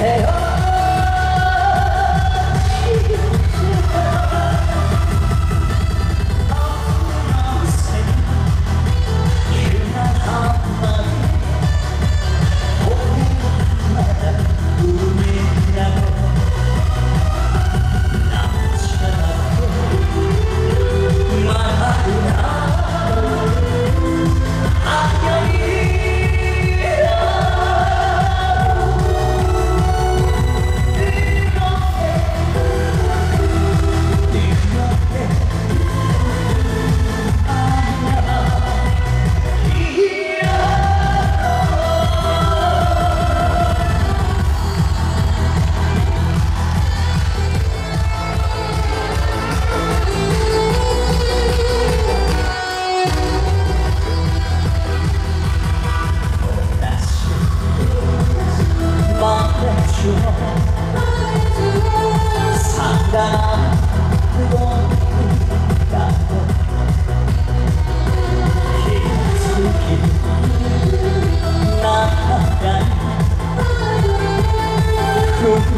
Hey, oh.